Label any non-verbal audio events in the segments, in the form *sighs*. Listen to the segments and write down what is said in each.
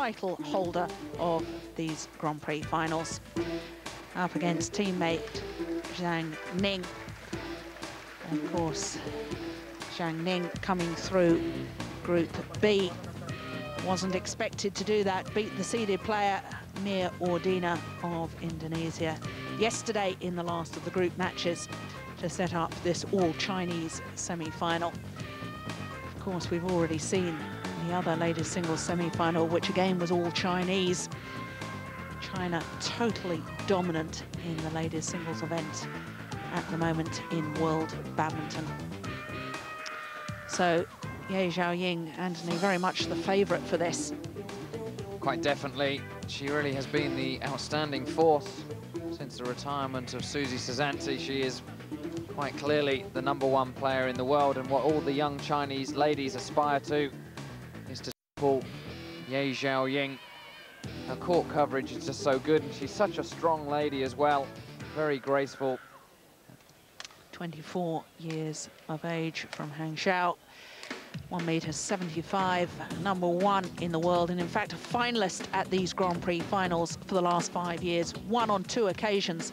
title holder of these Grand Prix finals. Up against teammate Zhang Ning. of course, Zhang Ning coming through Group B. Wasn't expected to do that, beat the seeded player Mia Audina of Indonesia yesterday in the last of the group matches to set up this all-Chinese semi-final. Of course, we've already seen the other ladies singles semi-final, which again was all Chinese. China totally dominant in the ladies singles event at the moment in world badminton. So Ye Zhaoying, Anthony, very much the favourite for this. Quite definitely. She really has been the outstanding force since the retirement of Susi Susanti. She is quite clearly the number one player in the world and what all the young Chinese ladies aspire to pull Ye Zhaoying. Her court coverage is just so good and she's such a strong lady as well, very graceful. 24 years of age from Hangzhou. 1 metre 75, number one in the world, and in fact a finalist at these Grand Prix finals for the last five years, won on two occasions.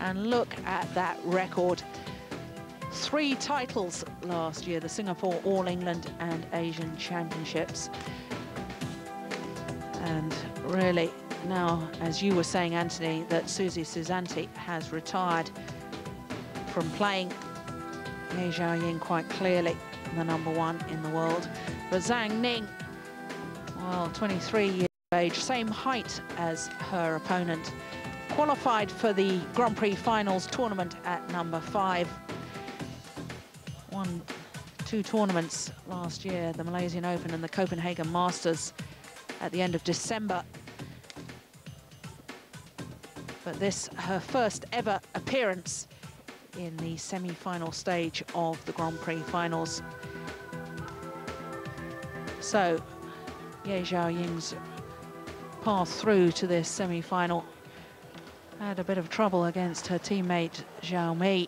And look at that record. Three titles last year, the Singapore All England and Asian Championships. And really, now, as you were saying, Anthony, that Susi Susanti has retired from playing Ye Zhaoying quite clearly the number one in the world. But Zhang Ning, well, 23 years of age, same height as her opponent, qualified for the Grand Prix Finals tournament at number five. Won two tournaments last year, the Malaysian Open and the Copenhagen Masters at the end of December. But this, her first ever appearance in the semi-final stage of the Grand Prix finals. So, Ye Zhaoying's path through to this semi-final had a bit of trouble against her teammate Zhao Mei,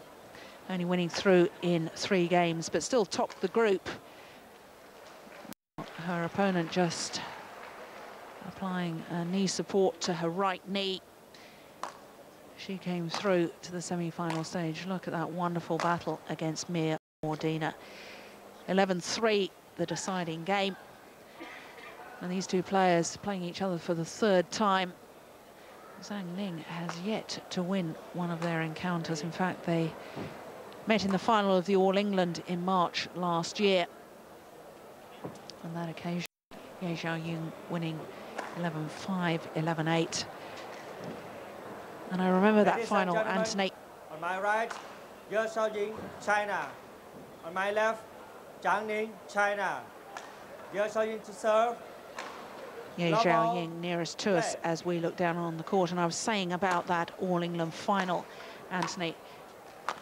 only winning through in three games, but still topped the group. Her opponent just applying knee support to her right knee she came through to the semi-final stage. Look at that wonderful battle against Mia Audina. 11-3, the deciding game. And these two players playing each other for the third time. Zhang Ning has yet to win one of their encounters. In fact, they met in the final of the All England in March last year. On that occasion, Ye Zhaoying winning 11-5, 11-8. And I remember that final, Anthony. On my right, Ye Zhaoying, China. On my left, Zhang Ning, China. Ye Zhaoying to serve. Ye Zhaoying nearest to us as we look down on the court. And I was saying about that All-England final, Anthony.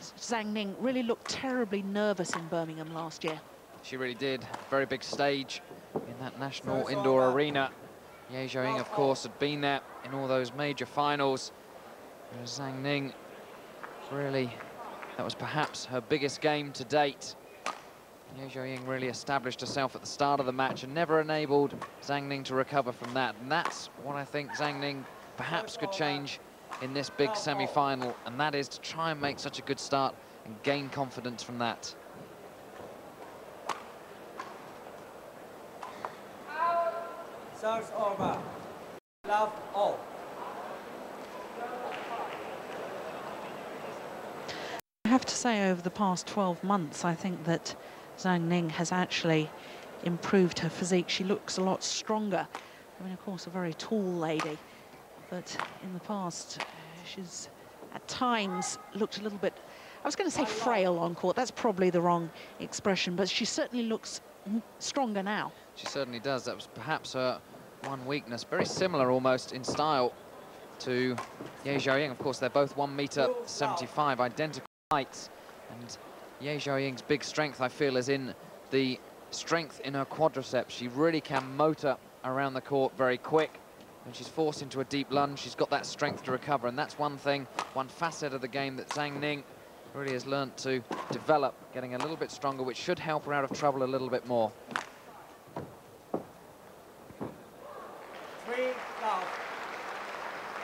Zhang Ning really looked terribly nervous in Birmingham last year. She really did. Very big stage in that national indoor arena. Ye Zhaoying, of course, had been there in all those major finals. Zhang Ning, really, that was perhaps her biggest game to date. Ye Zhaoying really established herself at the start of the match and never enabled Zhang Ning to recover from that. And that's what I think Zhang Ning perhaps could change in this big oh, oh. semi-final, and that is to try and make such a good start and gain confidence from that. Serves over. Love all. I have to say over the past 12 months, I think that Zhang Ning has actually improved her physique. She looks a lot stronger. I mean, of course, a very tall lady, but in the past, uh, she's at times looked a little bit, I was going to say frail on court. That's probably the wrong expression, but she certainly looks stronger now. She certainly does. That was perhaps her one weakness. Very similar almost in style to Ye Zhaoying. Of course, they're both 1 meter 75, identical height. And Ye Zhaoying's big strength, I feel, is in the strength in her quadriceps. She really can motor around the court very quick. When she's forced into a deep lunge, she's got that strength to recover. And that's one thing, one facet of the game that Zhang Ning really has learnt to develop, getting a little bit stronger, which should help her out of trouble a little bit more.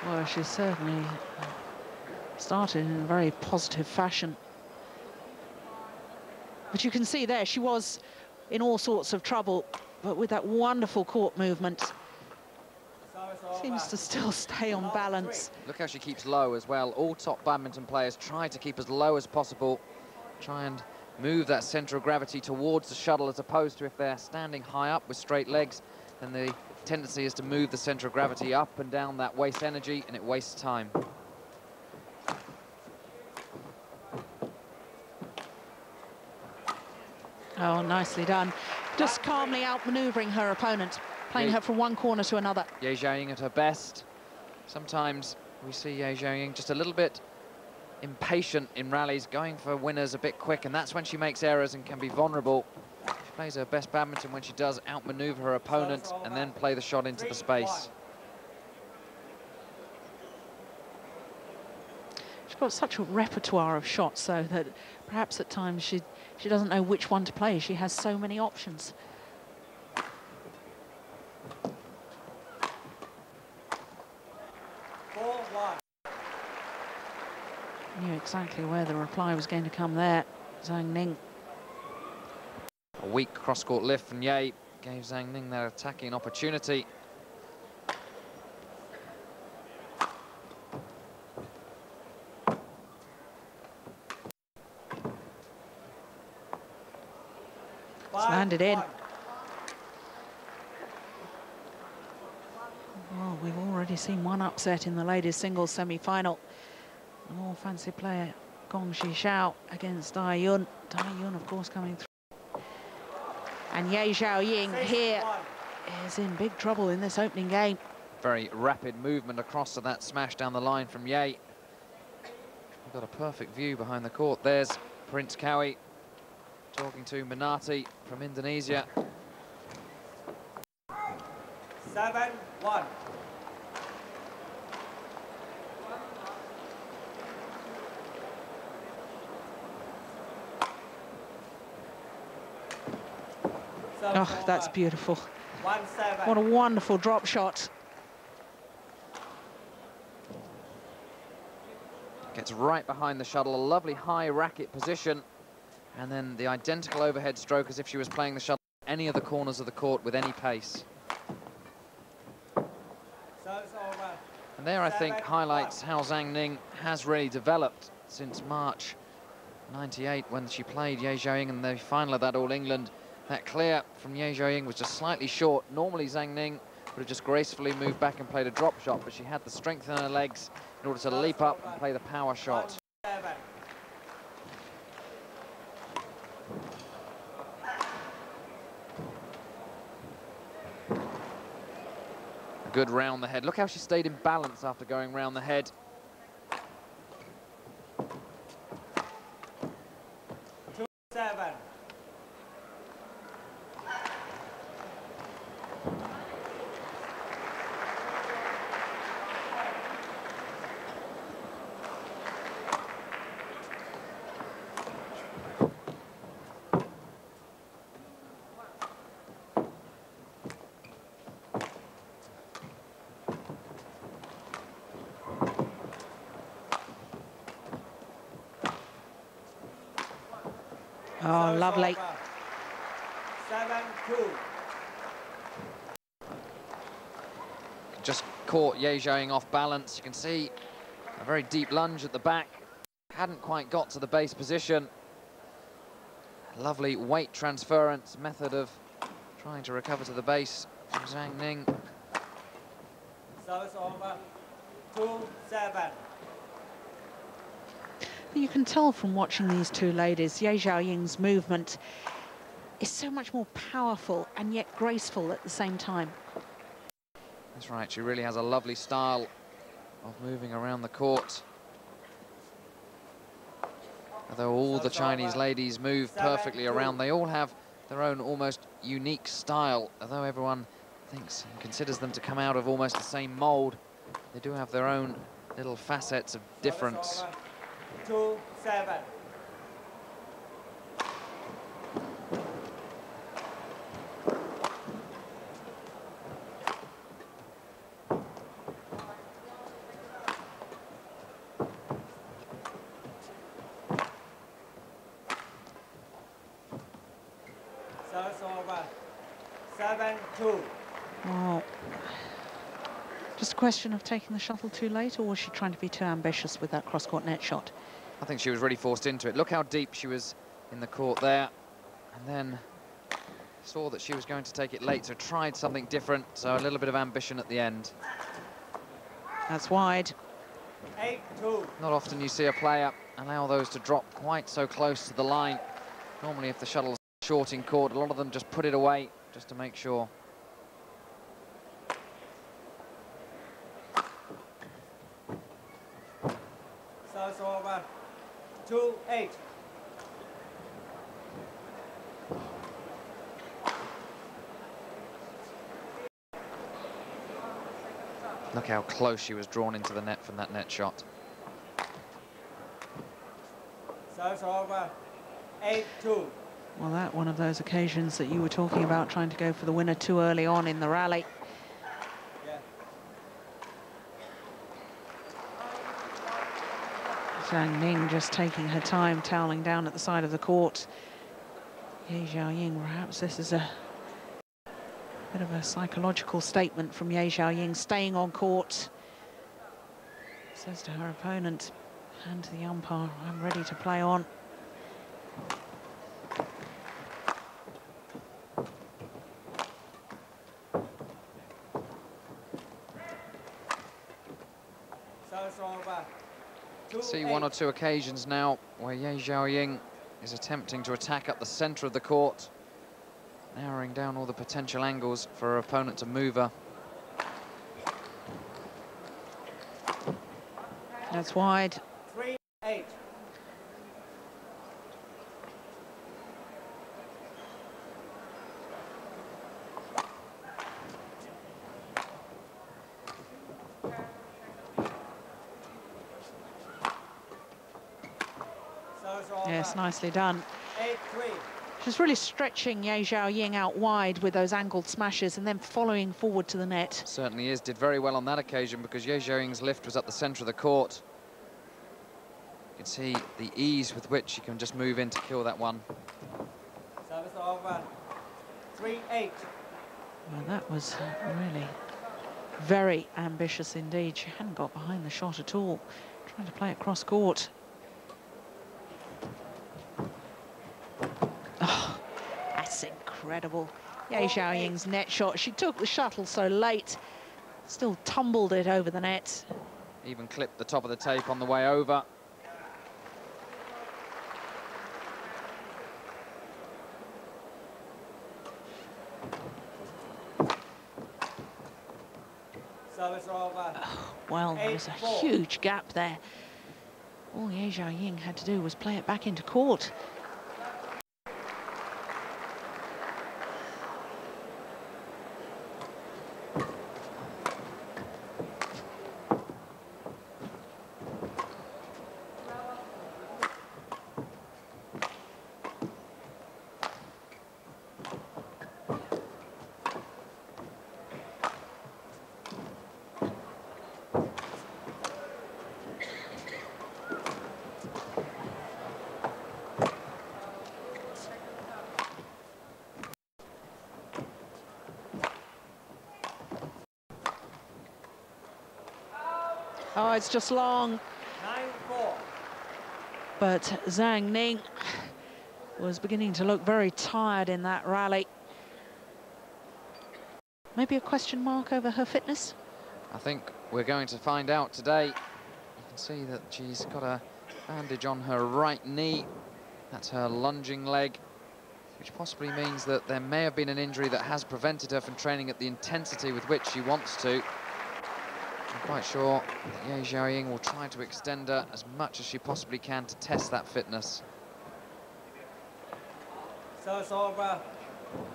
Well, she certainly started in a very positive fashion. But you can see there, she was in all sorts of trouble, but with that wonderful court movement, Service over. Seems to still stay on balance. Look how she keeps low as well. All top badminton players try to keep as low as possible. Try and move that center of gravity towards the shuttle as opposed to if they're standing high up with straight legs, then the tendency is to move the center of gravity up and down that waste energy and it wastes time. Oh, nicely done. Just calmly outmaneuvering her opponent, playing Yeah. her from one corner to another. Ye Zhaoying at her best. Sometimes we see Ye Zhaoying just a little bit impatient in rallies, going for winners a bit quick, and that's when she makes errors and can be vulnerable. She plays her best badminton when she does outmaneuver her opponent and then play the shot into the space. She's got such a repertoire of shots, so that perhaps at times she, she doesn't know which one to play. She has so many options. Four, one. Knew exactly where the reply was going to come there. Zhang Ning. A weak cross-court lift from Ye gave Zhang Ning that attacking opportunity. Five, landed in. Well, we've already seen one upset in the ladies singles semi-final. The more fancy player, Gong Zhichao against Dai Yun. Dai Yun, of course, coming through. And Ye Zhaoying Ying here is in big trouble in this opening game. Very rapid movement across to that smash down the line from Ye. We've got a perfect view behind the court. There's Prince Kawi talking to Minati from Indonesia. Seven, one. Oh, that's beautiful. What a wonderful drop shot. Gets right behind the shuttle, a lovely high racket position. And then the identical overhead stroke as if she was playing the shuttle any of the corners of the court with any pace. And there, I think, highlights how Zhang Ning has really developed since March 98 when she played Ye Zhaoying in the final of that All England. That clear from Ye Zhaoying was just slightly short. Normally, Zhang Ning would have just gracefully moved back and played a drop shot, but she had the strength in her legs in order to leap up and play the power shot. A good round the head. Look how she stayed in balance after going round the head. Seven. Oh, Service lovely. Seven, two. Just caught Ye Zhaoying off balance. You can see a very deep lunge at the back. Hadn't quite got to the base position. Lovely weight transference method of trying to recover to the base from Zhang Ning. Service over. Two, seven. You can tell from watching these two ladies, Ye Zhaoying's movement is so much more powerful and yet graceful at the same time. That's right, she really has a lovely style of moving around the court. Although all the Chinese ladies move perfectly around, they all have their own almost unique style. Although everyone thinks and considers them to come out of almost the same mold, they do have their own little facets of difference. Two, seven. two. Well, just a question of taking the shuttle too late, or was she trying to be too ambitious with that cross-court net shot? I think she was really forced into it. Look how deep she was in the court there. And then saw that she was going to take it late, so tried something different. So a little bit of ambition at the end. That's wide. Eight two. Not often you see a player allow those to drop quite so close to the line. Normally if the shuttle's short in court, a lot of them just put it away just to make sure. Service over. Two eight. Look how close she was drawn into the net from that net shot. Service over. Eight two. Well, that one of those occasions that you were talking about, trying to go for the winner too early on in the rally. Yeah. Zhang Ning just taking her time, toweling down at the side of the court. Ye Zhaoying, perhaps this is a bit of a psychological statement from Ye Zhaoying, staying on court. Says to her opponent and to the umpire, I'm ready to play on. See one or two occasions now where Ye Zhaoying is attempting to attack up the centre of the court, narrowing down all the potential angles for her opponent to move her. That's wide. Three eight. Yes, nicely done. Eight three. She's really stretching Ye Zhaoying out wide with those angled smashes and then following forward to the net. Certainly is, did very well on that occasion because Ye Zhaoying's lift was at the centre of the court. You can see the ease with which she can just move in to kill that one. Service over. Three eight. Well, that was uh, really very ambitious indeed. She hadn't got behind the shot at all, trying to play it cross court. Oh, that's incredible. Ye Zhaoying's net shot. She took the shuttle so late, still tumbled it over the net. Even clipped the top of the tape on the way over. Service *sighs* over. Well, there was a huge gap there. All Ye Zhaoying had to do was play it back into court. Oh, it's just long. But Zhang Ning was beginning to look very tired in that rally. Maybe a question mark over her fitness? I think we're going to find out today. You can see that she's got a bandage on her right knee. That's her lunging leg, which possibly means that there may have been an injury that has prevented her from training at the intensity with which she wants to. I'm quite sure that Ye Zhaoying will try to extend her as much as she possibly can to test that fitness. Service over.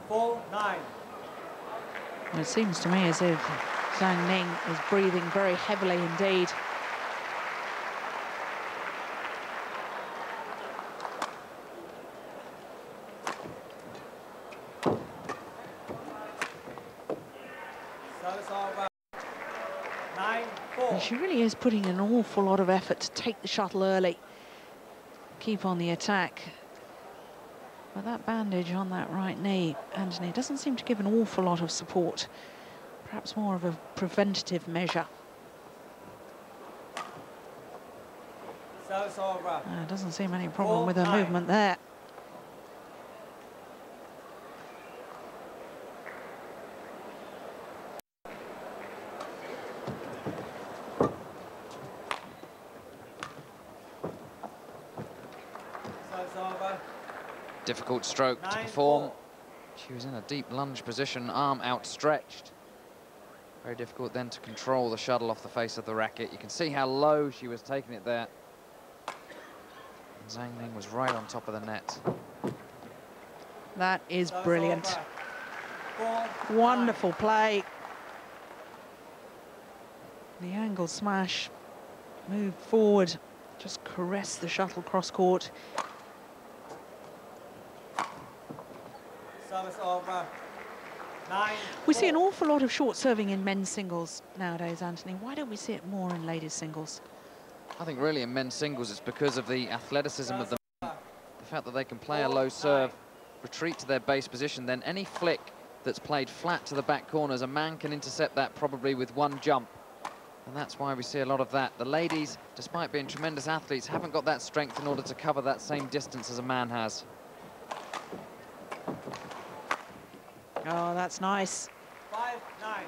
Four nine. Well, It seems to me as if Zhang Ning is breathing very heavily indeed. Service over. Nine four. And she really is putting an awful lot of effort to take the shuttle early, keep on the attack. But that bandage on that right knee, Anthony, doesn't seem to give an awful lot of support. Perhaps more of a preventative measure. Over. Uh, doesn't seem any problem Four, with her nine. movement there. Service over. Difficult stroke to perform. four. She was in a deep lunge position, arm outstretched. Very difficult then to control the shuttle off the face of the racket. You can see how low she was taking it there. And Zhang Ning was right on top of the net. That is brilliant. Four. Wonderful play. The angle smash, move forward, just caress the shuttle cross court. Service over. Nine. We see an awful lot of short serving in men's singles nowadays, Anthony. Why don't we see it more in ladies singles? I think really in men's singles it's because of the athleticism of the Service the fact that they can play a low serve, retreat to their base position, then any flick that's played flat to the back corners, a man can intercept that probably with one jump. And that's why we see a lot of that. The ladies, despite being tremendous athletes, haven't got that strength in order to cover that same distance as a man has. Oh, that's nice. Five, nine.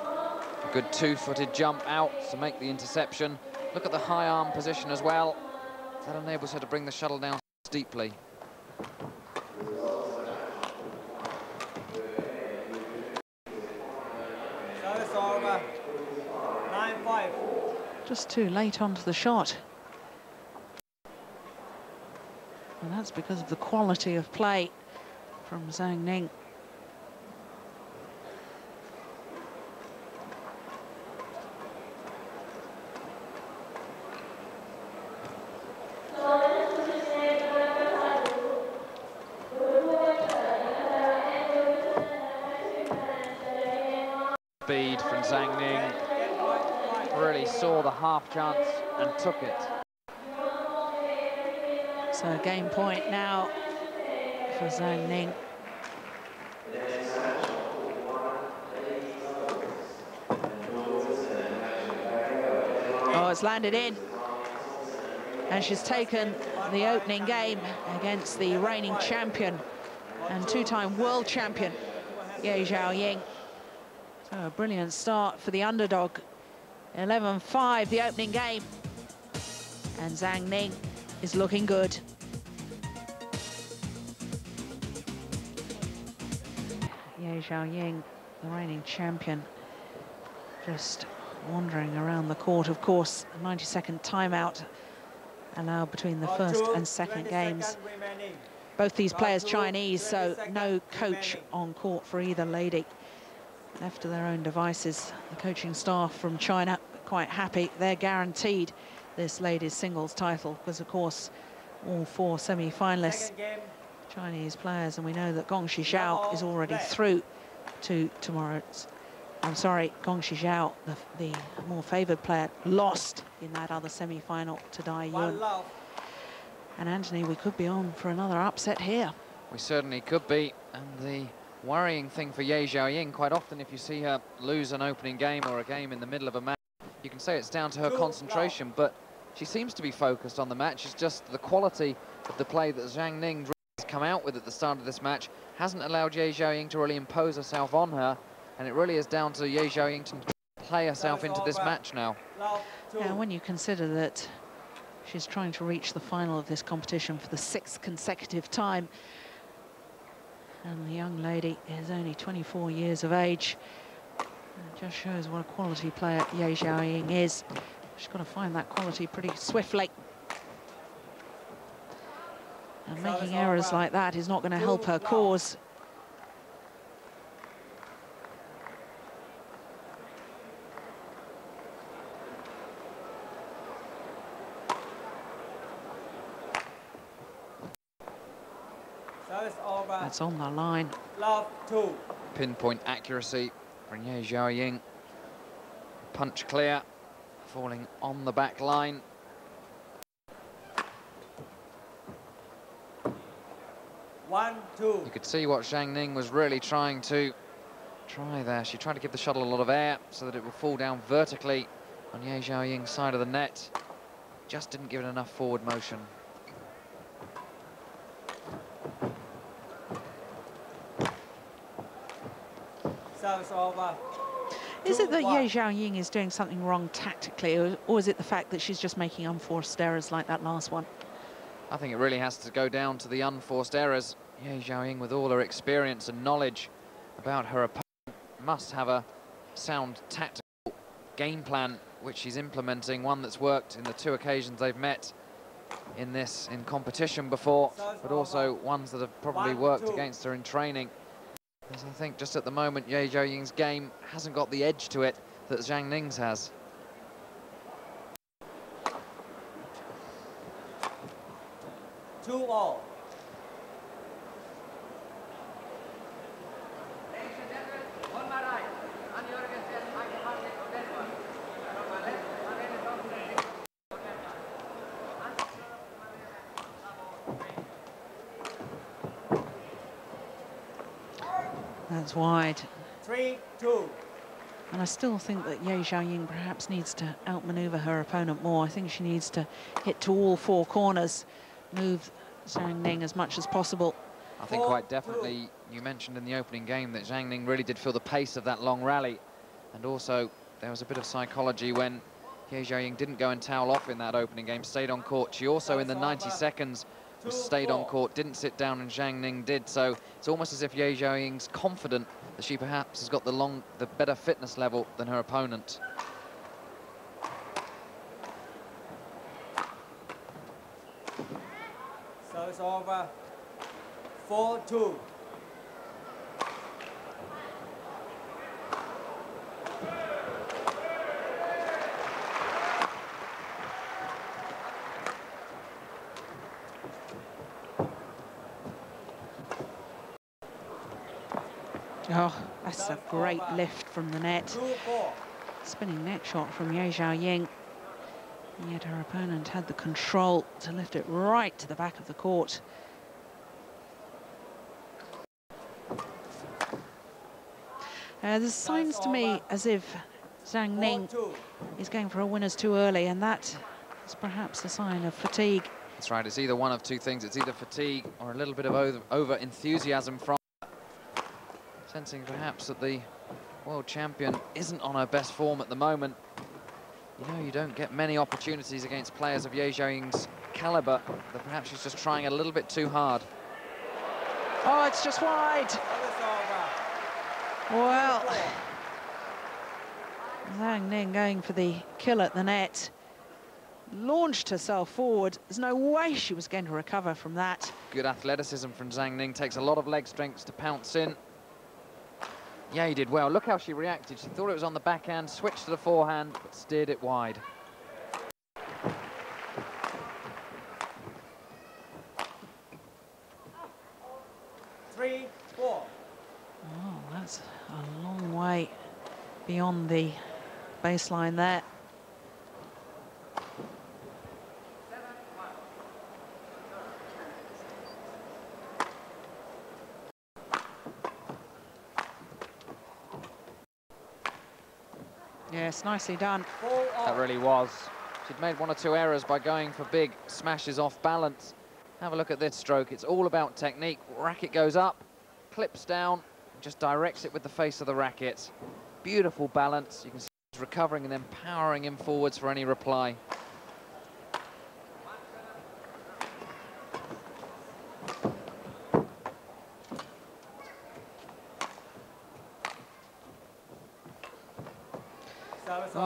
A good two-footed jump out to make the interception. Look at the high arm position as well. That enables her to bring the shuttle down steeply. Service over. Nine, five. Just too late onto the shot. And that's because of the quality of play from Zhang Ning. Speed from Zhang Ning. Really saw the half chance and took it. So game point now for Zhang Ning. Oh, it's landed in. And she's taken the opening game against the reigning champion and two-time world champion, Ye Zhao Ying. So a brilliant start for the underdog. 11-5, the opening game. And Zhang Ning is looking good. Zhaoying, the reigning champion, just wandering around the court. Of course, 90-second timeout allowed between the first and second games. Both these players Chinese, so no coach on court for either lady. Left to their own devices, the coaching staff from China quite happy. They're guaranteed this ladies singles title because, of course, all four semi-finalists. Chinese players, and we know that Gong Zhichao is already through to tomorrow's. I'm sorry, Gong Zhichao, the, the more favoured player, lost in that other semi-final to Dai Yun. And Anthony, we could be on for another upset here. We certainly could be. And the worrying thing for Ye Zhaoying, quite often if you see her lose an opening game or a game in the middle of a match, you can say it's down to her Two, concentration, but she seems to be focused on the match. It's just the quality of the play that Zhang Ning has come out with at the start of this match hasn't allowed Ye Zhaoying to really impose herself on her, and it really is down to Ye Zhaoying to play herself into this match now. Now, when you consider that she's trying to reach the final of this competition for the sixth consecutive time, and the young lady is only 24 years of age, it just shows what a quality player Ye Zhaoying is. She's got to find that quality pretty swiftly. And making errors like that is not going to help her cause. Service. That's on the line. Love. Two. Pinpoint accuracy from Ye Zhaoying. Punch clear, falling on the back line. One, two. You could see what Zhang Ning was really trying to try there. She tried to give the shuttle a lot of air so that it would fall down vertically on Ye Zhaoying's side of the net. Just didn't give it enough forward motion. Service over. Is it that Two, one. Ye Zhaoying is doing something wrong tactically, or, or is it the fact that she's just making unforced errors like that last one? I think it really has to go down to the unforced errors. Ye Zhaoying, with all her experience and knowledge about her opponent, must have a sound tactical game plan which she's implementing, one that's worked in the two occasions they've met in this in competition before, but also ones that have probably worked against her in training. Because I think just at the moment, Ye Zhaoying's game hasn't got the edge to it that Zhang Ning's has. Two all. That's wide. Three, two. And I still think that Ye Zhaoying perhaps needs to outmaneuver her opponent more. I think she needs to hit to all four corners, move Zhang Ning as much as possible. I think quite definitely, you mentioned in the opening game that Zhang Ning really did feel the pace of that long rally. And also, there was a bit of psychology when Ye Zhaoying didn't go and towel off in that opening game, stayed on court. She also, in the 90 seconds, was Two, stayed on court, didn't sit down, and Zhang Ning did. So it's almost as if Ye Zhaoying's confident that she perhaps has got the long, the better fitness level than her opponent. So it's over. Four, two. Oh, that's a great lift from the net. Spinning net shot from Ye Zhaoying. Yet her opponent had the control to lift it right to the back of the court. Uh, there's signs to me as if Zhang Ning is going for a winners too early, and that is perhaps a sign of fatigue. That's right, it's either one of two things. It's either fatigue or a little bit of over, over enthusiasm from. Sensing perhaps that the world champion isn't on her best form at the moment. You know, you don't get many opportunities against players of Ye Zhaoying's caliber, but perhaps she's just trying a little bit too hard. Oh, it's just wide. Well, Zhang Ning going for the kill at the net. Launched herself forward. There's no way she was going to recover from that. Good athleticism from Zhang Ning, takes a lot of leg strength to pounce in. Yeah, he did well. Look how she reacted. She thought it was on the backhand, switched to the forehand, but steered it wide. Three, four. Oh, that's a long way beyond the baseline there. Nicely done. That really was. She'd made one or two errors by going for big smashes off balance. Have a look at this stroke. It's all about technique. Racket goes up, clips down, just directs it with the face of the racket. Beautiful balance. You can see she's recovering and then powering him forwards for any reply. Service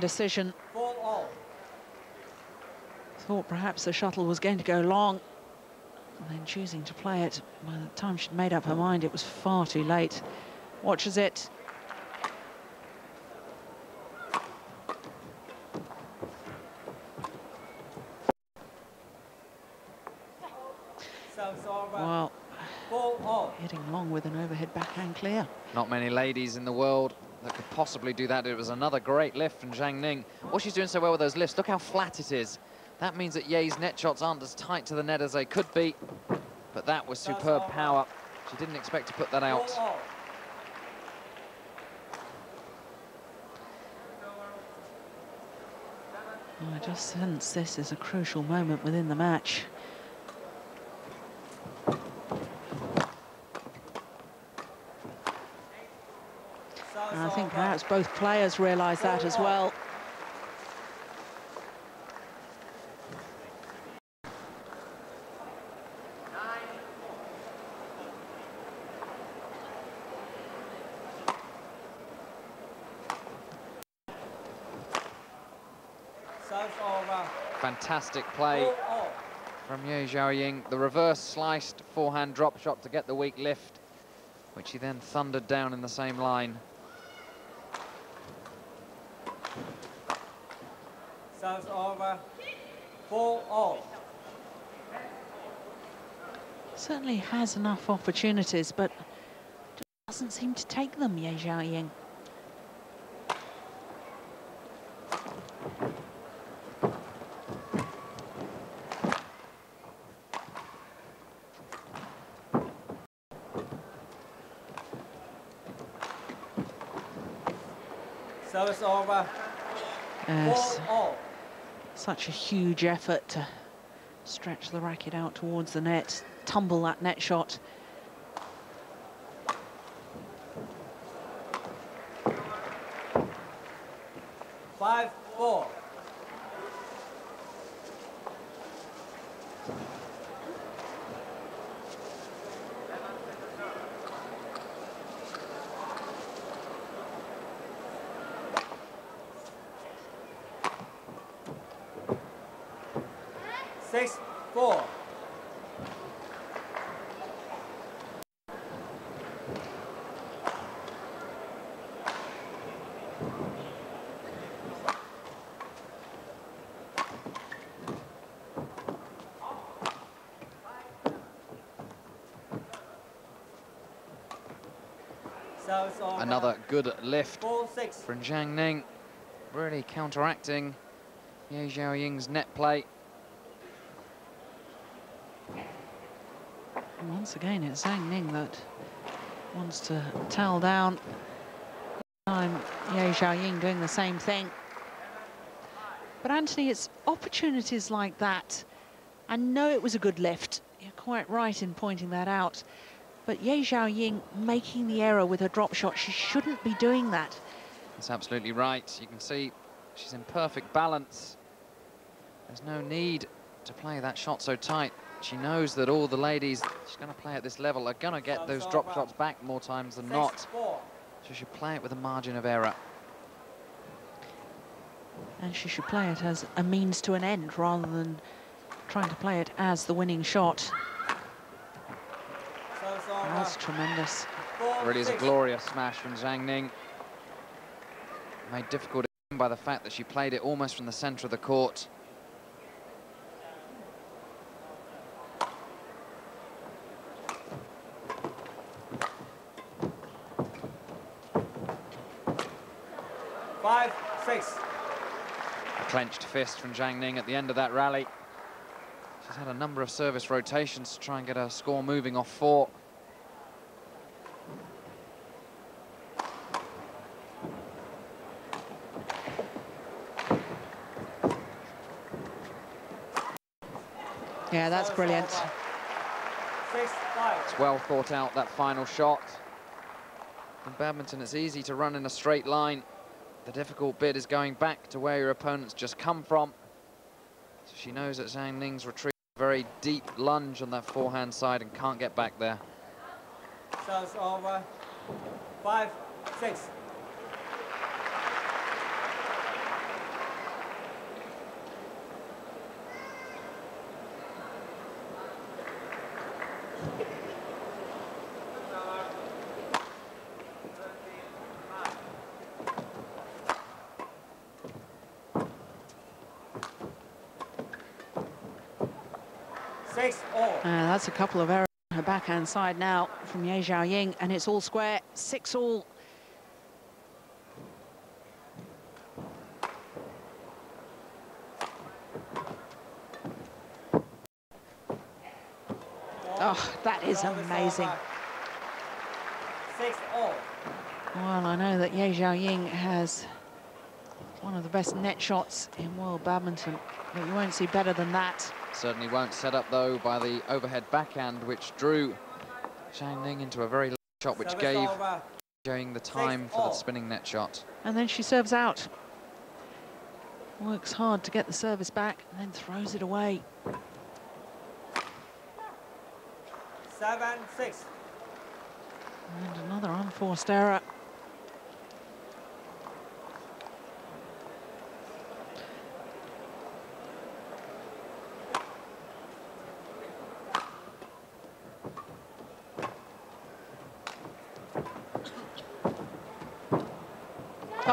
Well, the over. indecision Four all. thought perhaps the shuttle was going to go long. And then choosing to play it by the time she'd made up her mind it was far too late. Watches it. Well hitting long with an overhead backhand clear. Not many ladies in the world that could possibly do that. It was another great lift from Zhang Ning. What she's doing so well with those lifts, look how flat it is. That means that Ye's net shots aren't as tight to the net as they could be. But that was superb power. She didn't expect to put that out. I just sense this is a crucial moment within the match. And I think perhaps both players realise that as well. Uh, Fantastic play oh, oh. from Ye Zhaoying. The reverse sliced forehand drop shot to get the weak lift, which he then thundered down in the same line. Serves over. Four all. Certainly has enough opportunities, but doesn't seem to take them, Ye Zhaoying. Service over. Yes. Such a huge effort to stretch the racket out towards the net, tumble that net shot. Five four. Six four. Service over. Another good lift from Zhang Ning, really counteracting Ye Zhaoying's net play. And once again, it's Zhang Ning that wants to towel down. Time Ye Zhaoying doing the same thing. But Anthony, it's opportunities like that. I know it was a good lift. You're quite right in pointing that out. But Ye Zhaoying making the error with her drop shot. She shouldn't be doing that. That's absolutely right. You can see she's in perfect balance. There's no need to play that shot so tight. She knows that all the ladies she's going to play at this level are going to get those drop shots back more times than not. So she play it with a margin of error. And she should play it as a means to an end rather than trying to play it as the winning shot. Service over. That's tremendous. Four Really is a glorious smash from Zhang Ning. Made difficult by the fact that she played it almost from the centre of the court. Five six. A clenched fist from Zhang Ning at the end of that rally. She's had a number of service rotations to try and get her score moving off four. Yeah, that's brilliant. over. It's well thought out, that final shot. In badminton, it's easy to run in a straight line. The difficult bit is going back to where your opponent's just come from. So she knows that Zhang Ning's retrieved a very deep lunge on that forehand side and can't get back there. Service over. Five six. Six A couple of errors on her backhand side now from Ye Zhao Ying, and it's all square, six all. Oh, that is amazing. Six all. Well, I know that Ye Zhao Ying has one of the best net shots in world badminton, but you won't see better than that. Certainly won't set up, though, by the overhead backhand, which drew Zhang Ning into a very low shot, which Service gave over. Zhang the time for the spinning net shot. And then she serves out. Works hard to get the service back and then throws it away. Seven six. And another unforced error.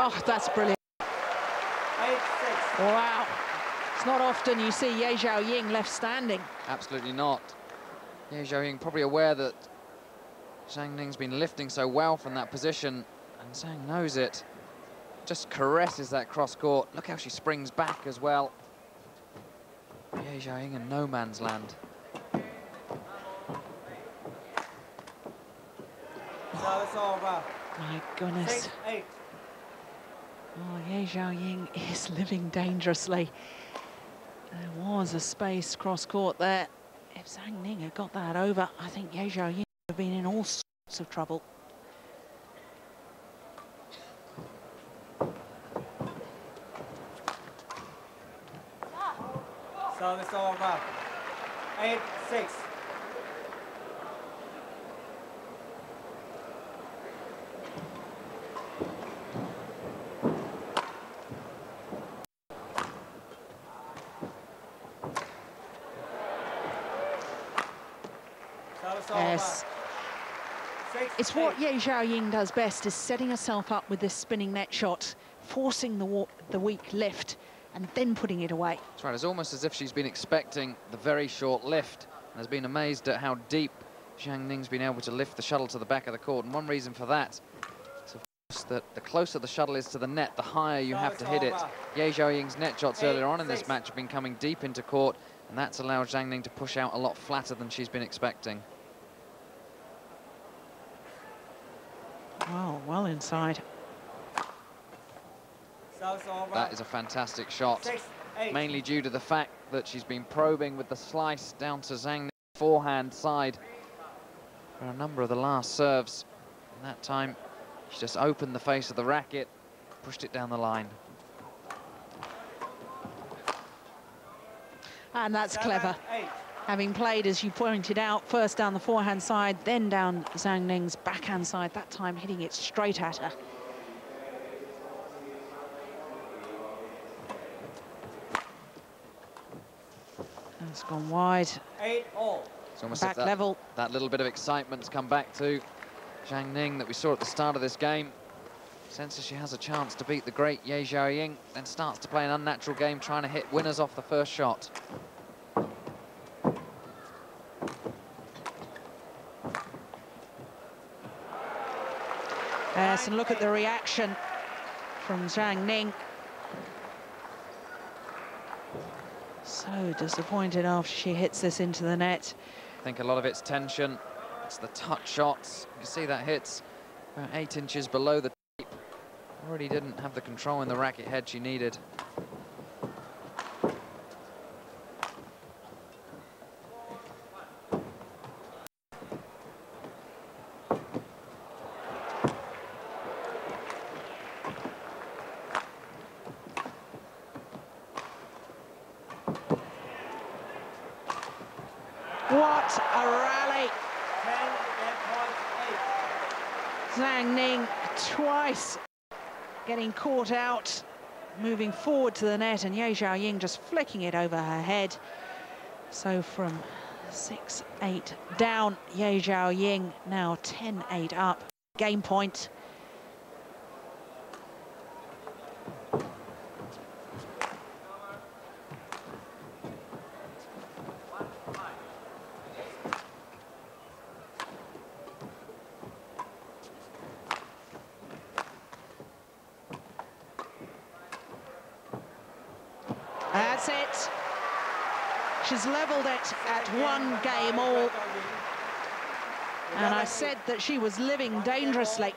Oh, that's brilliant. Eight six. Wow. It's not often you see Ye Zhao Ying left standing. Absolutely not. Ye Zhou probably aware that Zhang Ning's been lifting so well from that position, and Zhang knows it. Just caresses that cross court. Look how she springs back as well. Ye Zhou in no man's land. Service over. My goodness. Six eight. Oh, Ye Zhao Ying is *laughs* living dangerously. There was a space cross court there. If Zhang Ning had got that over, I think Ye Zhao Ying would have been in all sorts of trouble. Service over. Eight six. Service Yes. over. Six It's what. Ye Zhao Ying does best, is setting herself up with this spinning net shot, forcing the, the weak lift, and then putting it away. That's right, it's almost as if she's been expecting the very short lift and has been amazed at how deep Zhang Ning's been able to lift the shuttle to the back of the court. And one reason for that is, of course, that the closer the shuttle is to the net, the higher you have to hit it. Ye Zhao net shots Eight, earlier on in this six. match have been coming deep into court, and that's allowed Zhang Ning to push out a lot flatter than she's been expecting. Oh, well inside. That is a fantastic shot. Six mainly due to the fact that she's been probing with the slice down to Zhang Ning's forehand side for a number of the last serves. And that time, she just opened the face of the racket, pushed it down the line. And that's Seven, clever. Eight. Having played, as you pointed out, first down the forehand side, then down Zhang Ning's backhand side, that time hitting it straight at her. It's gone wide, Eight all. It's almost back that, level. that little bit of excitement's come back to Zhang Ning that we saw at the start of this game. Senses she has a chance to beat the great Ye Zhao Ying, then starts to play an unnatural game, trying to hit winners off the first shot. And look at the reaction from Zhang Ning. So disappointed after she hits this into the net. I think a lot of it's tension. It's the touch shots. You see that hits about eight inches below the tape. Already didn't have the control in the racket head she needed. What a rally! Ten game point eight. Zhang Ning twice caught out, moving forward to the net, and Ye Zhao Ying just flicking it over her head. So from 6-8 down, Ye Zhao Ying now 10-8 up. Game point. That's it. She's levelled it at one game all. And I said that she was living dangerously.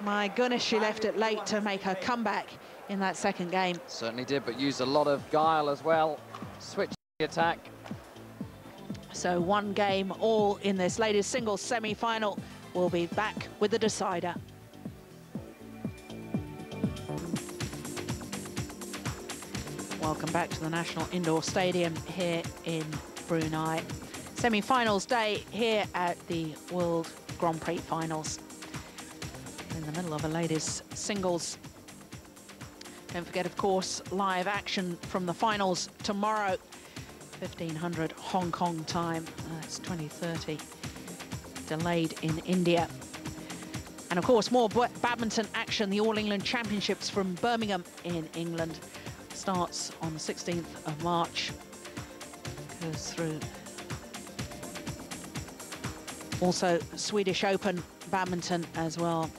My goodness, she left it late to make her comeback in that second game. Certainly did, but used a lot of guile as well. Switched the attack. So one game all in this latest singles semi-final. We'll be back with the decider. Welcome back to the National Indoor Stadium here in Brunei. Semi-finals day here at the World Grand Prix Finals. In the middle of a ladies singles. Don't forget, of course, live action from the finals tomorrow 1500 Hong Kong time. Uh, That's 2030. Delayed in India. And of course, more badminton action. The All England Championships from Birmingham in England starts on the 16th of March. Goes through. Also, Swedish Open badminton as well.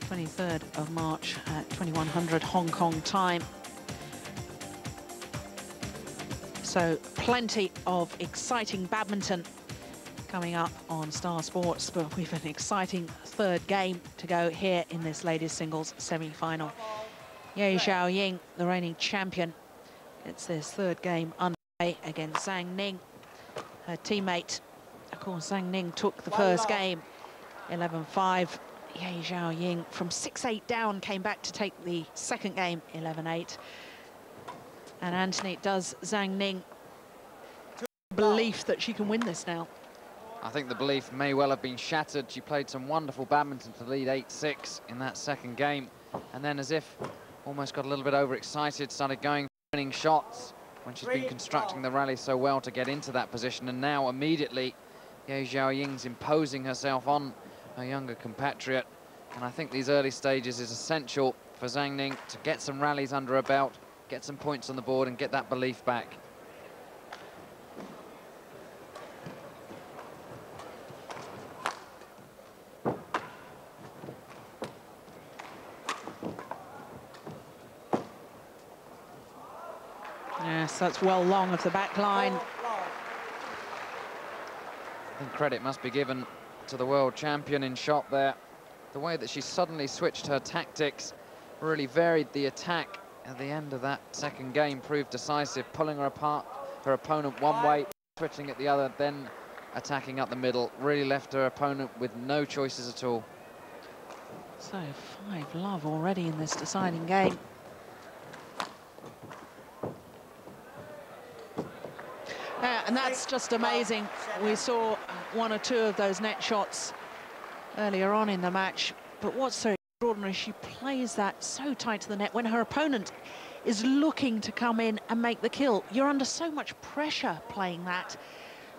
23rd of March at 2100 Hong Kong time. So plenty of exciting badminton coming up on Star Sports, but *laughs* we've an exciting third game to go here in this ladies singles semi-final. Ye Zhaoying, the reigning champion, it's this third game underway against Zhang Ning. Her teammate, of course, Zhang Ning took the first game, 11-5. Ye Zhaoying from 6-8 down came back to take the second game, 11-8. And Anthony, does Zhang Ning belief that she can win this now? I think the belief may well have been shattered. She played some wonderful badminton to lead 8-6 in that second game. And then as if almost got a little bit overexcited, started going winning shots when she's been constructing the rally so well to get into that position. And now immediately, Ye Zhaoying's imposing herself on her younger compatriot. And I think these early stages is essential for Zhang Ning to get some rallies under her belt, get some points on the board and get that belief back. Yes, that's well long of the back line. I think credit must be given to the world champion in shot there. The way that she suddenly switched her tactics, really varied the attack at the end of that second game proved decisive, pulling her apart, her opponent one way, switching at the other, then attacking up the middle. Really left her opponent with no choices at all. So five love already in this deciding game. Uh, and that's just amazing. We saw one or two of those net shots earlier on in the match. But what's so extraordinary, she plays that so tight to the net when her opponent is looking to come in and make the kill. You're under so much pressure playing that,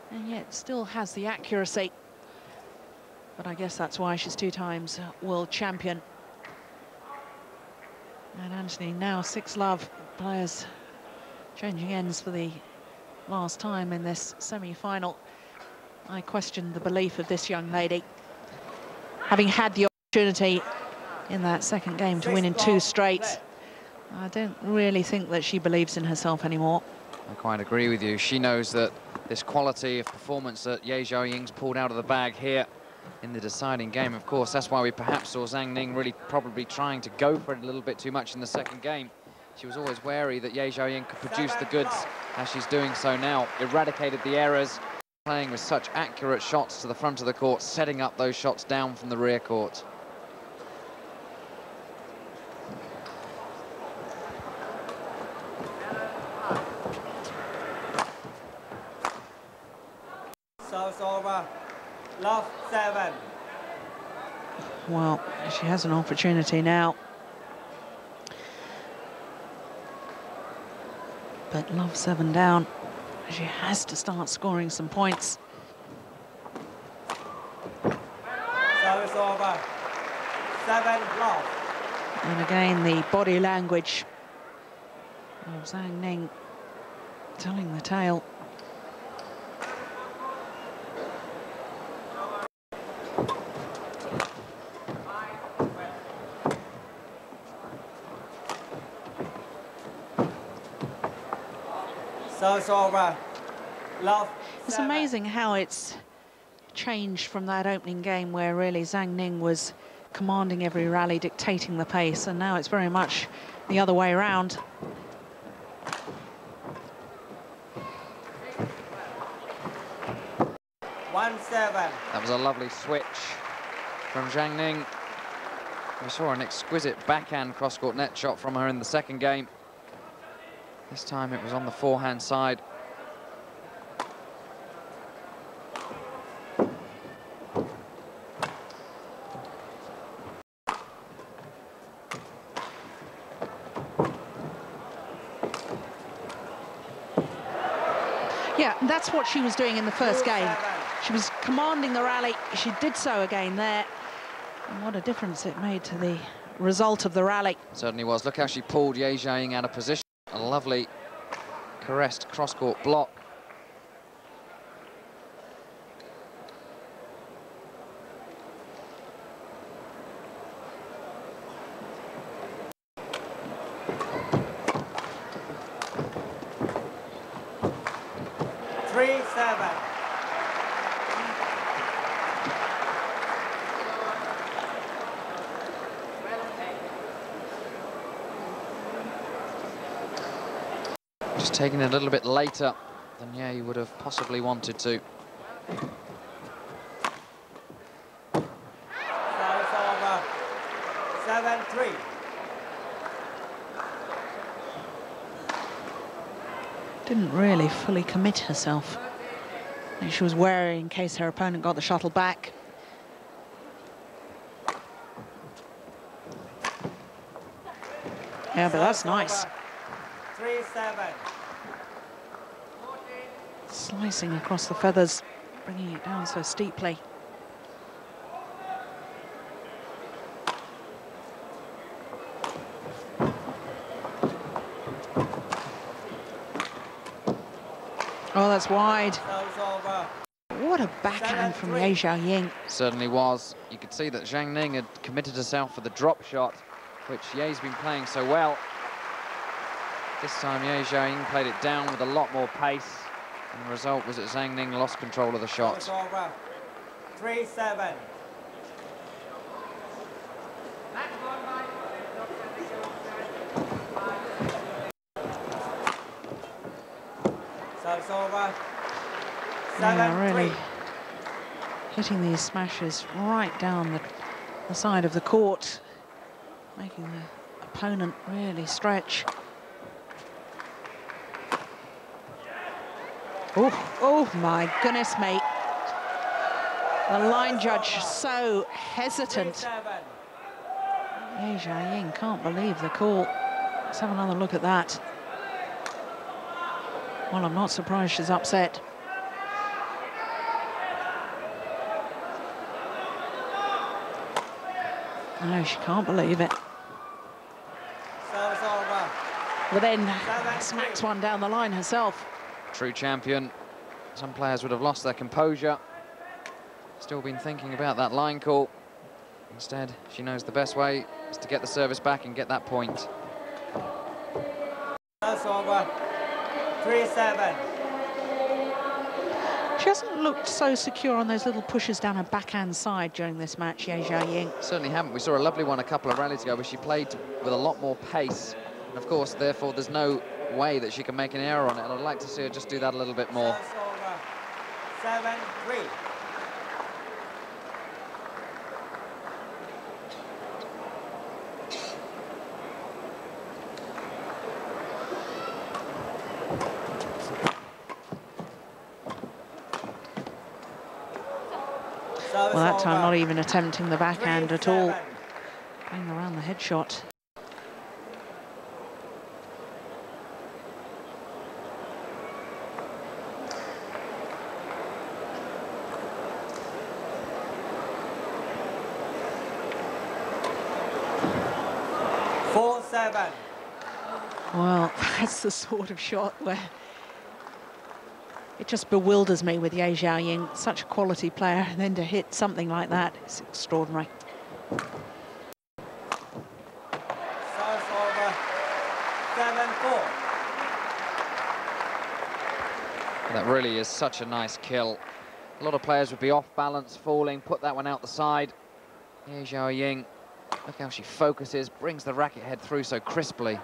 and yet still has the accuracy. But I guess that's why she's two times world champion. And Anthony now six love players changing ends for the last time in this semi-final. I question the belief of this young lady. Having had the opportunity in that second game to win in two straight. I don't really think that she believes in herself anymore. I quite agree with you. She knows that this quality of performance that Ye Zhaoying's pulled out of the bag here in the deciding game, of course, that's why we perhaps saw Zhang Ning really probably trying to go for it a little bit too much in the second game. She was always wary that Ye Zhaoying could produce the goods as she's doing so now. Eradicated the errors, playing with such accurate shots to the front of the court, setting up those shots down from the rear court. over. Love seven. Well, she has an opportunity now. But love seven down. She has to start scoring some points. Service over. Seven love. And again, the body language of Zhang Ning telling the tale. It's over. Uh, love. It's seven. amazing how it's changed from that opening game where really Zhang Ning was commanding every rally, dictating the pace, and now it's very much the other way around. One seven. That was a lovely switch from Zhang Ning. We saw an exquisite backhand cross-court net shot from her in the second game. This time it was on the forehand side. Yeah, that's what she was doing in the first game. She was commanding the rally. She did so again there. And what a difference it made to the result of the rally. Certainly was. Look how she pulled Ye Zhaoying out of position. A lovely caressed cross-court block. Three seven. Just taking it a little bit later than yeah you would have possibly wanted to. Seven three. Didn't really fully commit herself. And she was wary in case her opponent got the shuttle back. Yeah, but that's nice. Three seven. Slicing across the feathers, bringing it down so steeply. Oh, that's wide. What a backhand from Ye Zhaoying. Certainly was. You could see that Zhang Ning had committed herself for the drop shot, which Ye's been playing so well. This time Ye Zhaoying played it down with a lot more pace, and the result was that Zhang Ning lost control of the shot. over. Three seven. Service over. Seven Yeah, really three. hitting these smashes right down the, the side of the court, making the opponent really stretch. Oh, oh my goodness me. The line judge so hesitant. Ye Zhaoying can't believe the call. Let's have another look at that. Well, I'm not surprised she's upset. No, she can't believe it. But then smacks one down the line herself. True champion. Some players would have lost their composure. Still been thinking about that line call. Instead, she knows the best way is to get the service back and get that point. Service over. Three seven. She hasn't looked so secure on those little pushes down her backhand side during this match, Ye Zhaoying. Certainly haven't. We saw a lovely one a couple of rallies ago where she played with a lot more pace. And of course, therefore, there's no way that she can make an error on it. And I'd like to see her just do that a little bit more. Uh, seven three. Well, that time not even attempting the backhand at all. seven. Going around the headshot. Four seven. Well, that's the sort of shot where it just bewilders me with Ye Zhaoying, such a quality player, and then to hit something like that is extraordinary. That really is such a nice kill. A lot of players would be off balance, falling, put that one out the side. Ye Zhao look how she focuses, brings the racket head through so crisply.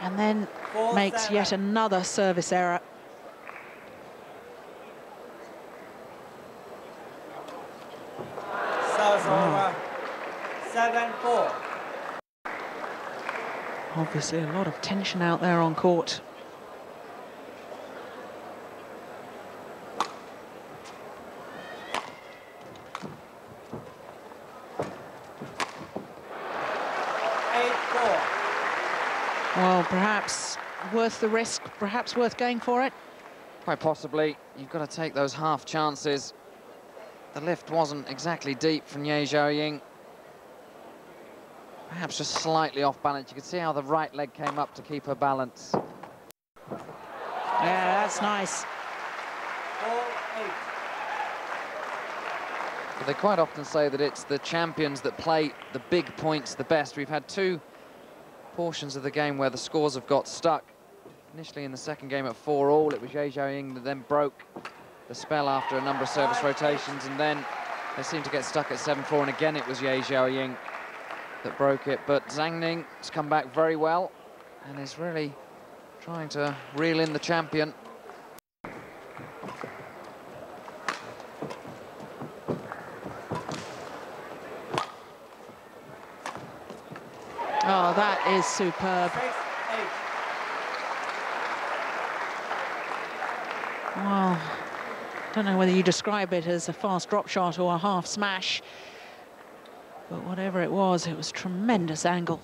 And then Four, makes seven. yet another service error. Service hmm. over. Seven, four. Obviously a lot of tension out there on court. Eight, four. Well, perhaps worth the risk, perhaps worth going for it. Quite possibly, you've got to take those half chances. The lift wasn't exactly deep from Ye Zhao Ying. Perhaps just slightly off balance. You can see how the right leg came up to keep her balance. Yeah, that's nice. But they quite often say that it's the champions that play the big points the best. We've had two portions of the game where the scores have got stuck. Initially in the second game at 4 all, it was Ye Zhao Ying that then broke the spell after a number of service rotations, and then they seemed to get stuck at 7-4, and again it was Ye Zhao Ying that broke it. But Zhang Ning has come back very well and is really trying to reel in the champion. Oh, that is superb. Six, eight. Well, don't know whether you describe it as a fast drop shot or a half smash. But whatever it was, it was tremendous angle.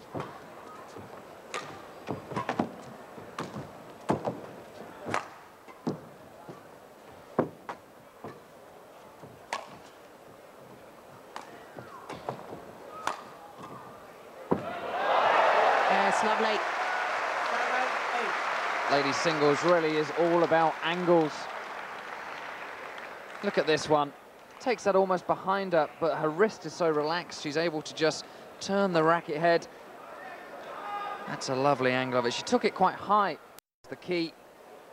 Singles really is all about angles. Look at this one. Takes that almost behind her, but her wrist is so relaxed, she's able to just turn the racket head. That's a lovely angle of it. She took it quite high, the key,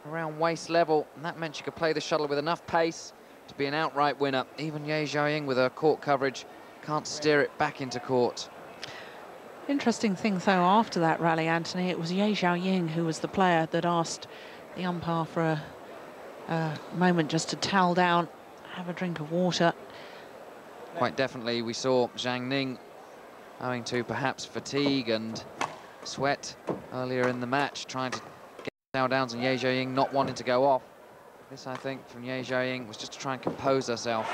around waist level, and that meant she could play the shuttle with enough pace to be an outright winner. Even Ye Zhao with her court coverage can't steer it back into court. Interesting thing, though, after that rally, Anthony, it was Ye Zhao Ying who was the player that asked the umpire for a, a moment just to towel down, have a drink of water. Quite definitely, we saw Zhang Ning owing to perhaps fatigue and sweat earlier in the match, trying to get down downs and Ye Zhao Ying not wanting to go off. This, I think, from Ye Zhao Ying was just to try and compose herself.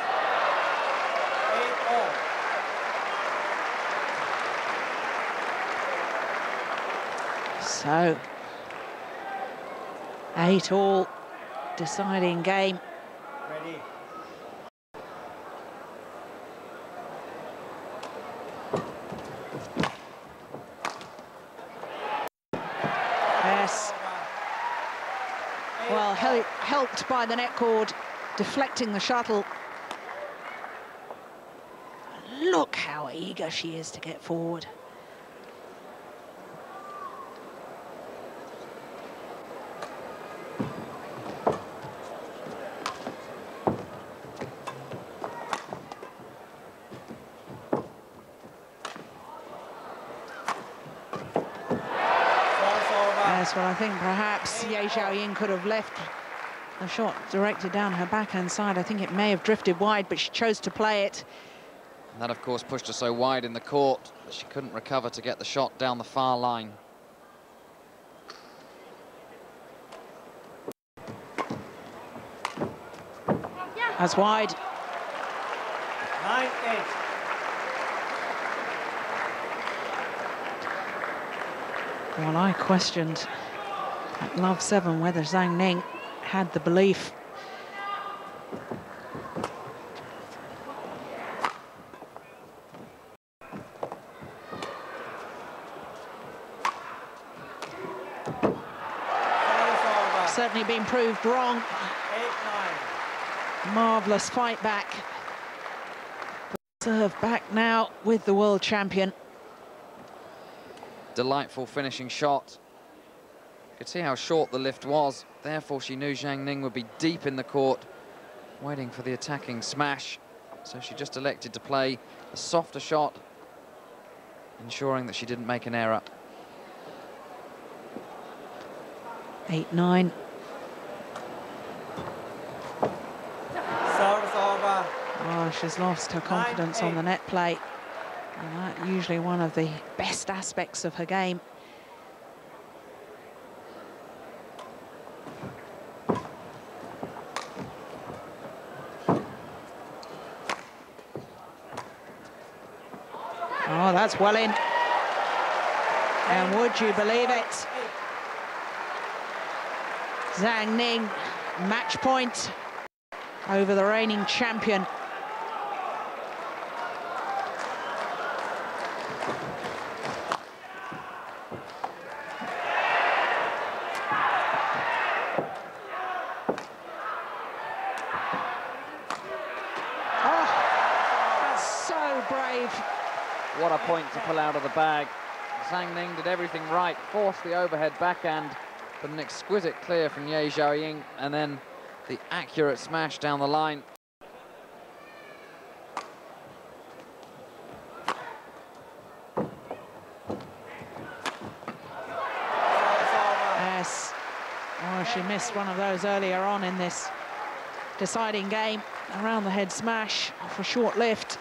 So, eight all, deciding game. Ready. Yes, Eight, well, by the net cord, deflecting the shuttle. Look how eager she is to get forward. Yes, well, I think perhaps Ye Zhao Ying could have left a shot directed down her backhand side. I think it may have drifted wide, but she chose to play it. And that, of course, pushed her so wide in the court that she couldn't recover to get the shot down the far line. As wide. Nine, eight. Well, I questioned at Love 7 whether Zhang Ning had the belief. Certainly been proved wrong. Marvellous fight back. Serve back now with the world champion. Delightful finishing shot. You could see how short the lift was. Therefore, she knew Zhang Ning would be deep in the court waiting for the attacking smash. So she just elected to play a softer shot, ensuring that she didn't make an error. 8-9. Service. Oh, she's lost her confidence on the net play. And that usually one of the best aspects of her game. Oh, well in. And would you believe it? Zhang Ning, match point over the reigning champion. Oh, that's so brave. What a point to pull out of the bag. Zhang Ning did everything right, forced the overhead backhand, but an exquisite clear from Ye Zhaoying, and then the accurate smash down the line. Yes. Oh, she missed one of those earlier on in this deciding game. Around the head smash off a short lift.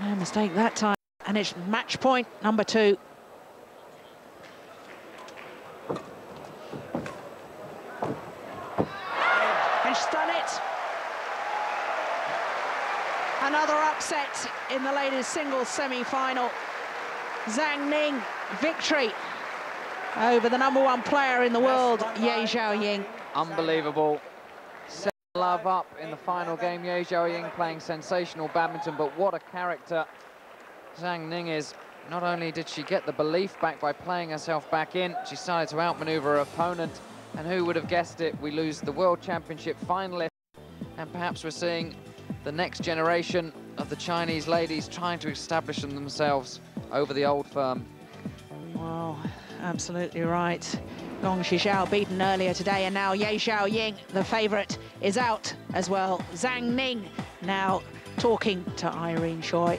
No mistake that time. And it's match point number two. And she's done it. Another upset in the ladies singles semi-final. Zhang Ning, victory over the number one player in the world, Ye Zhaoying. Unbelievable. Love up in the final game. Ye Zhaoying playing sensational badminton, but what a character Zhang Ning is. Not only did she get the belief back by playing herself back in, she started to outmaneuver her opponent. And who would have guessed it? We lose the World Championship finalist. And perhaps we're seeing the next generation of the Chinese ladies trying to establish themselves over the old firm. Wow, absolutely right. Gong Shishao beaten earlier today, and now Ye Xiaoying, the favourite, is out as well. Zhang Ning now talking to Irene Choi.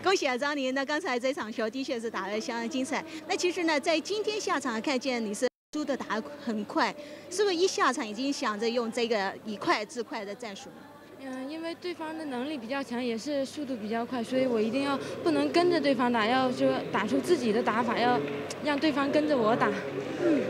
恭喜啊，张宁！那刚才这场球的确是打得相当精彩。那其实呢，在今天下场看见你是输的打很快，是不是一下场已经想着用这个以快制快的战术呢？嗯，因为对方的能力比较强，也是速度比较快，所以我一定要不能跟着对方打，要说打出自己的打法，要让对方跟着我打。嗯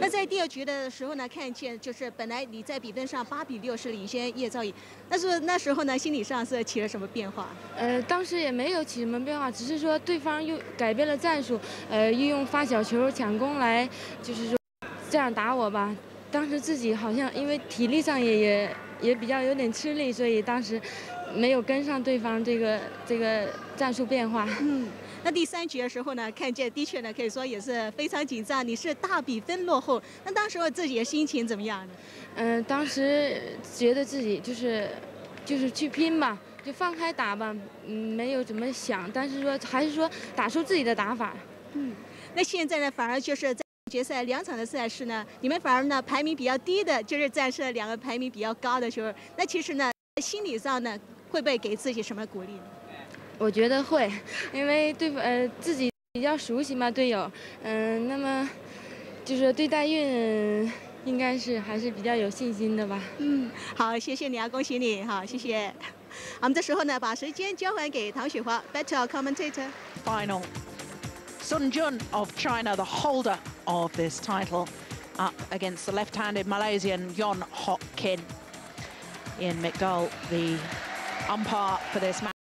那在第二局的时候呢，看见就是本来你在比分上八比六是领先叶兆颖，但是那时候呢，心理上是起了什么变化？呃，当时也没有起什么变化，只是说对方又改变了战术，呃，运用发小球抢攻来，就是说这样打我吧。当时自己好像因为体力上也也也比较有点吃力，所以当时没有跟上对方这个这个战术变化。嗯，那第三局的时候呢，看见的确呢，可以说也是非常紧张，你是大比分落后，那当时候自己的心情怎么样呢？嗯、当时觉得自己就是就是去拼吧，就放开打吧，嗯，没有怎么想，但是说还是说打出自己的打法。嗯那现在呢，反而就是在决赛两场的赛事呢，你们反而呢排名比较低的，就是战胜了两个排名比较高的球。那其实呢，心理上呢，会不会给自己什么鼓励呢？我觉得会，因为对呃自己比较熟悉嘛，队友，嗯、那么就是对代运应该是还是比较有信心的吧。嗯，好，谢谢你啊，恭喜你，好，谢谢。我们这时候呢，把时间交还给唐雪华，Back to our commentator。Final. Sun Jun of China, the holder of this title, up against the left-handed Malaysian Yong Hock Kin. Ian the umpire for this match.